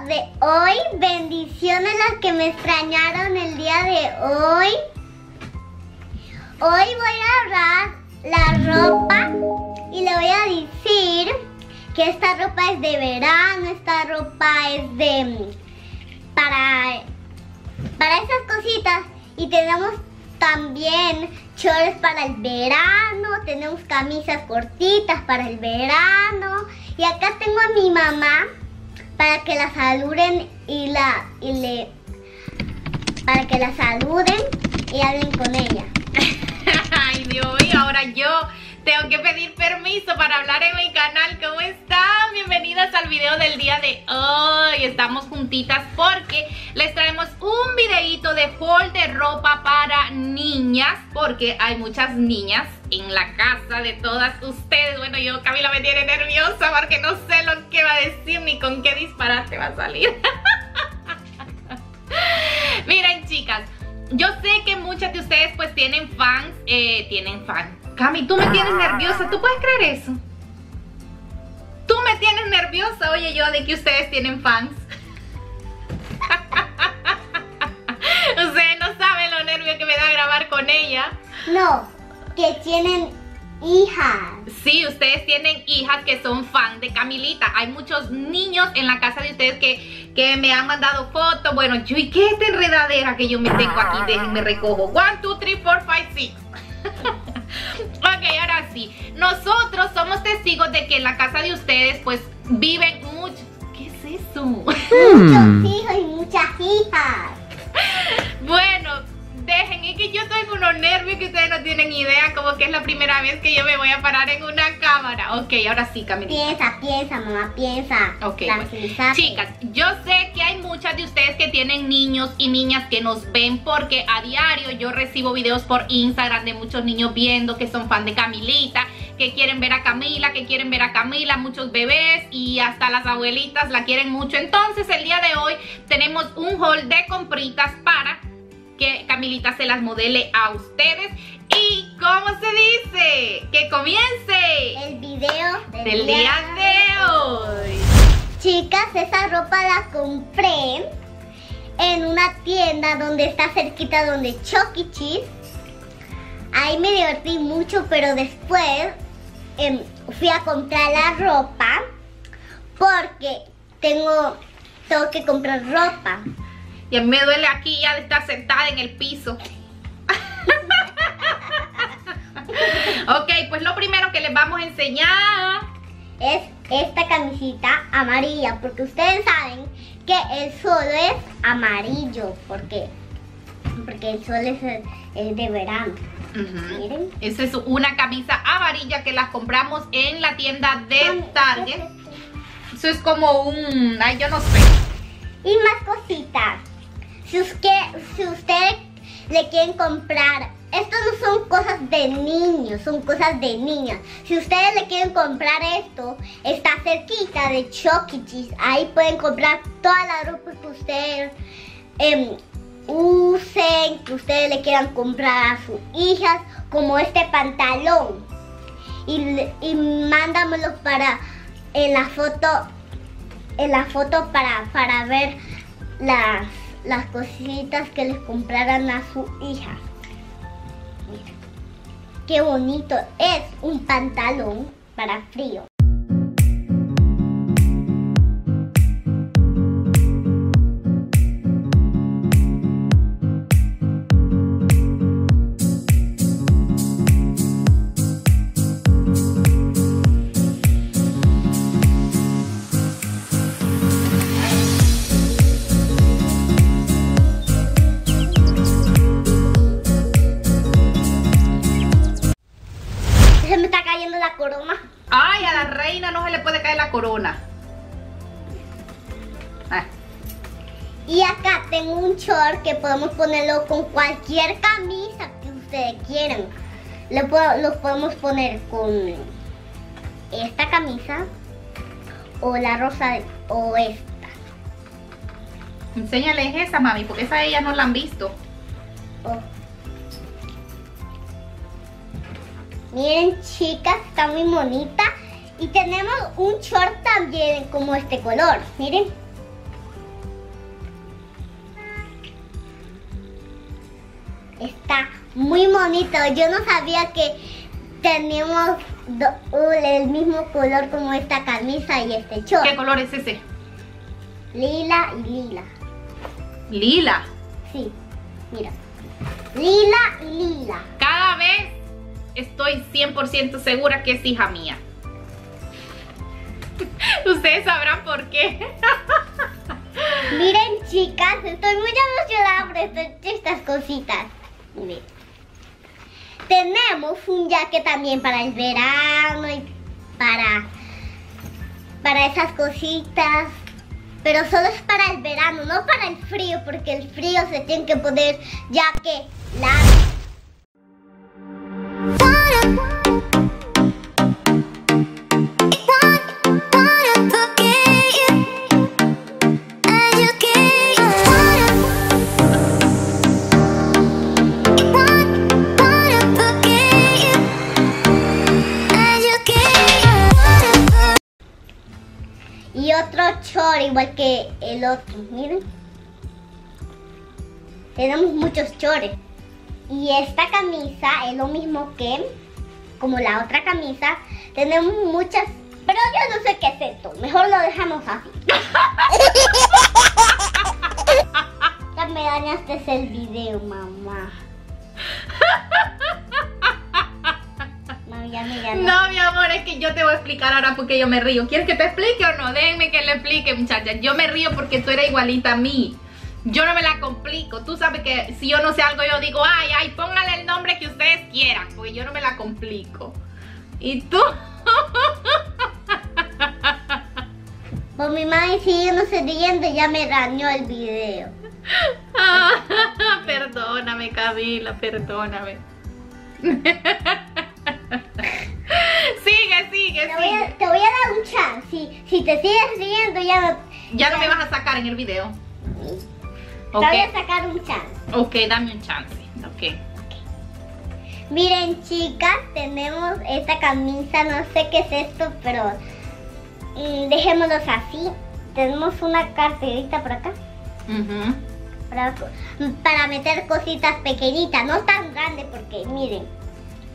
de hoy. Bendiciones las que me extrañaron el día de hoy. Hoy voy a hablar la ropa y le voy a decir que esta ropa es de verano, esta ropa es de para para esas cositas y tenemos también chores para el verano, tenemos camisas cortitas para el verano y acá tengo a mi mamá para que la saluden y la y le para que la saluden y hablen con ella. Ay Dios, y ahora yo tengo que pedir permiso para hablar en mi canal. ¿Cómo están? Bienvenidas al video del día de hoy. Estamos juntitas porque les traemos un videito de haul de ropa para niñas. Porque hay muchas niñas en la casa de todas ustedes. Bueno, yo Camila me tiene nerviosa porque no sé lo que va a decir ni con qué disparate va a salir. Miren chicas, yo sé que muchas de ustedes pues tienen fans, eh, tienen fans Cami, tú me tienes nerviosa, ¿tú puedes creer eso? Tú me tienes nerviosa, oye yo, de que ustedes tienen fans. ustedes no saben lo nervio que me da grabar con ella. No, que tienen hijas. Sí, ustedes tienen hijas que son fans de Camilita. Hay muchos niños en la casa de ustedes que, que me han mandado fotos. Bueno, yo, ¿y qué es esta enredadera que yo me tengo aquí? Déjenme recojo. One, two, three, four, five, six. ok, ahora sí. Nosotros somos testigos de que en la casa de ustedes, pues, viven muchos... ¿Qué es eso? Muchos hijos y muchas hijas. Nervios que ustedes no tienen idea, como que es la primera vez que yo me voy a parar en una cámara. Ok, ahora sí, Camila. Piensa, piensa, mamá, piensa. Ok, pues, chicas, yo sé que hay muchas de ustedes que tienen niños y niñas que nos ven porque a diario yo recibo videos por Instagram de muchos niños viendo que son fan de Camilita, que quieren ver a Camila, que quieren ver a Camila, muchos bebés y hasta las abuelitas la quieren mucho. Entonces el día de hoy tenemos un haul de compritas para que Camilita se las modele a ustedes. ¿Y cómo se dice? ¡Que comience! El video del, día, de hoy. Chicas, esa ropa la compré en una tienda donde está cerquita donde Chucky. Cheese. Ahí me divertí mucho, pero después em, fui a comprar la ropa porque tengo, tengo que comprar ropa. Y a mí me duele aquí ya de estar sentada en el piso. ok, pues lo primero que les vamos a enseñar es esta camisita amarilla. Porque ustedes saben que el sol es amarillo. Porque, porque el sol es, de verano. Miren. Esa es una camisa amarilla que las compramos en la tienda de Target. Eso es como un... Ay, yo no sé. Y más cositas. Si usted, le quieren comprar, esto no son cosas de niños, son cosas de niñas. Si ustedes le quieren comprar esto, está cerquita de Chucky. Ahí pueden comprar toda la ropa que ustedes em, usen, que ustedes le quieran comprar a sus hijas, como este pantalón. Y, y mándamelo para en la foto, en la foto para, para ver las las cositas que les compraran a su hija. Mira, qué bonito es un pantalón para frío. Corona. Ah. Y acá tengo un short que podemos ponerlo con cualquier camisa que ustedes quieran. Lo, podemos poner con esta camisa o la rosa o esta. Enséñale esa, mami, porque esa ellas no la han visto. Oh. Miren, chicas, está muy bonita. Y tenemos un short también como este color, miren. Está muy bonito, yo no sabía que teníamos el mismo color como esta camisa y este short. ¿Qué color es ese? Lila y lila. ¿Lila? Sí, mira. Lila y lila. Cada vez estoy 100% segura que es hija mía. Ustedes sabrán por qué. Miren, chicas, estoy muy emocionada por estas cositas. Miren. Tenemos un jaque también para el verano y para, para esas cositas. Pero solo es para el verano, no para el frío, porque el frío se tiene que poner jaque largo. Y igual que el otro, miren. Tenemos muchos chores. Y esta camisa es lo mismo que, como la otra camisa, tenemos muchas, pero yo no sé qué es esto. Mejor lo dejamos así. ya me dañaste el video, mamá. Es que yo te voy a explicar ahora porque yo me río. ¿Quieres que te explique o no? Déjenme que le explique, muchachas. Yo me río porque tú eres igualita a mí. Yo no me la complico. Tú sabes que si yo no sé algo, yo digo, ay, ay, póngale el nombre que ustedes quieran. Porque yo no me la complico. ¿Y tú? Pues mi madre se riendo ya me dañó el video. perdóname, Camila, perdóname. sigue, sigue, te voy, a, te voy, a, dar un chance. Si, si te sigues riendo, ya no, ya, no me vas a sacar en el video. Te voy a sacar un chance. Ok, dame un chance. Ok. Miren, chicas, tenemos esta camisa. No sé qué es esto, pero mm, dejémoslos así. Tenemos una carterita por acá. para, para meter cositas pequeñitas. No tan grande porque, miren.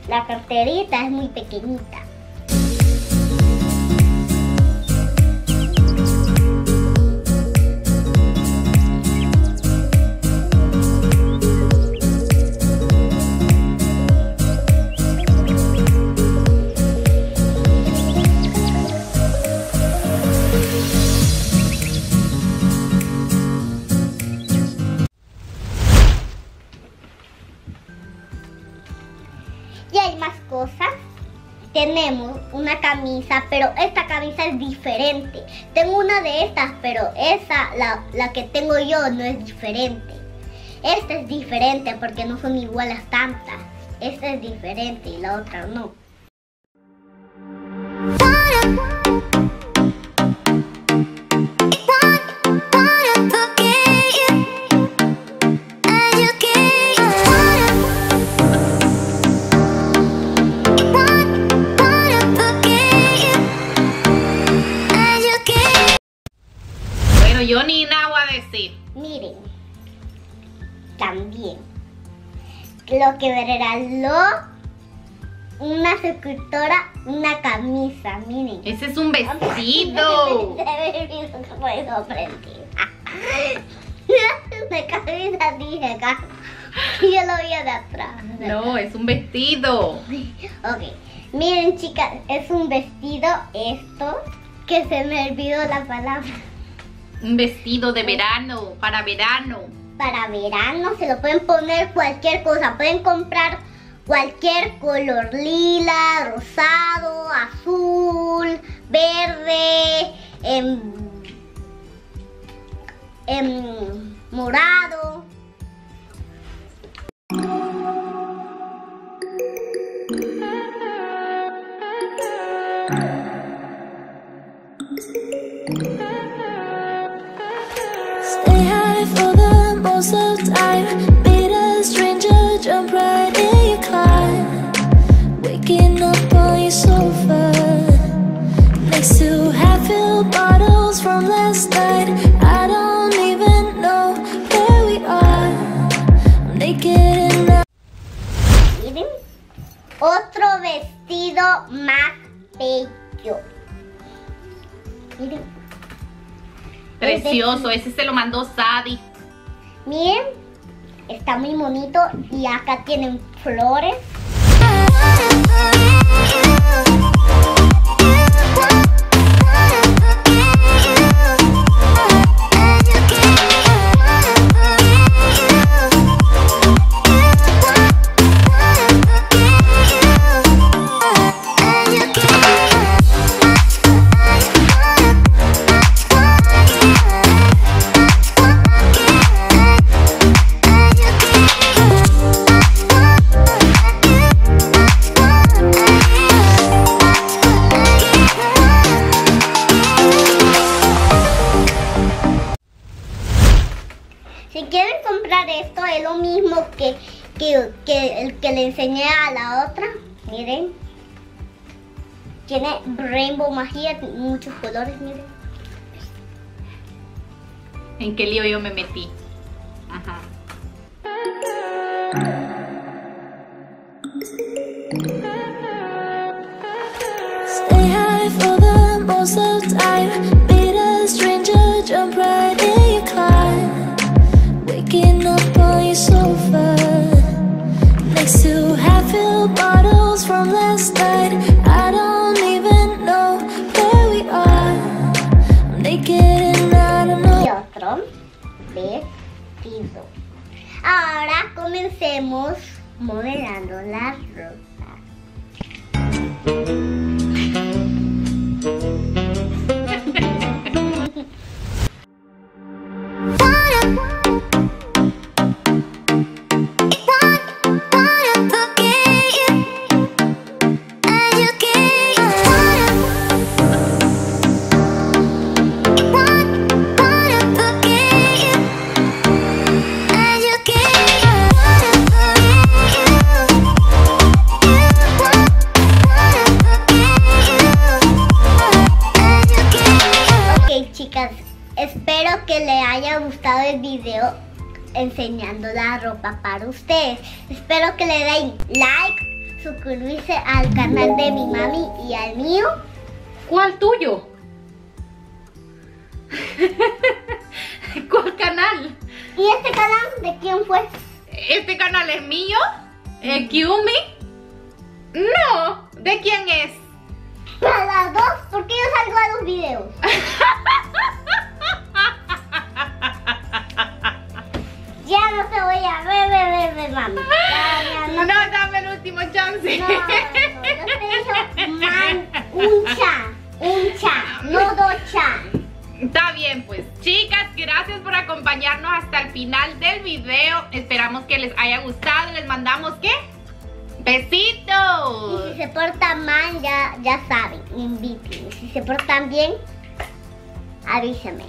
La carterita es muy pequeñita. Tenemos una camisa, pero esta camisa es diferente. Tengo una de estas, pero esa, la, la que tengo yo, no es diferente. Esta es diferente porque no son iguales tantas. Esta es diferente y la otra no. Yo ni nada voy a decir. Miren, también lo que me regaló una suscriptora una camisa, miren. Ese es un vestido. una camisa dije yo lo vi de atrás. No, es un vestido. Ok, miren chicas, es un vestido esto que se me olvidó la palabra. Un vestido de verano, para verano. Para verano se lo pueden poner cualquier cosa. Pueden comprar cualquier color lila, rosado, azul, verde, em, em, morado. Bello. Miren. Precioso, ese se lo mandó Sadie. Miren, está muy bonito y acá tienen flores. Lo mismo que, que, que el que le enseñé a la otra. Miren. Tiene rainbow magia, muchos colores, miren. ¿En qué lío yo me metí? Ajá. Stay high for the most of time. Ahora comencemos modelando la ropa. Enseñando la ropa para ustedes. Espero que le den like, suscribirse al canal de mi mami y al mío. ¿Cuál tuyo? ¿Cuál canal? ¿Y este canal de quién fue? ¿Este canal es mío? ¿El Kiumi? No, ¿de quién es? Para las dos, porque yo salgo a los videos. Ya no te voy a ver, ver, ver, mami. Ya, ya, No, no. dame el último chance. No, no, yo te digo man, un chan, un chan, no dos chan. Está bien, pues chicas, gracias por acompañarnos hasta el final del video. Esperamos que les haya gustado. Les mandamos ¿qué? Y Besitos. si se portan mal, ya, ya saben, inviten. Y si se portan bien, avísame.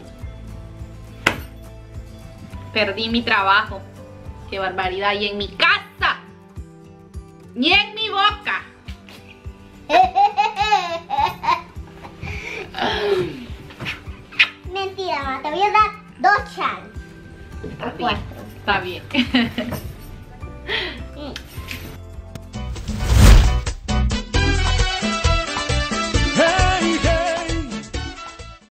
Perdí mi trabajo. Qué barbaridad. Y en mi casa. Y en mi boca. Mentira, te voy a dar dos chan. Está bien. Está bien.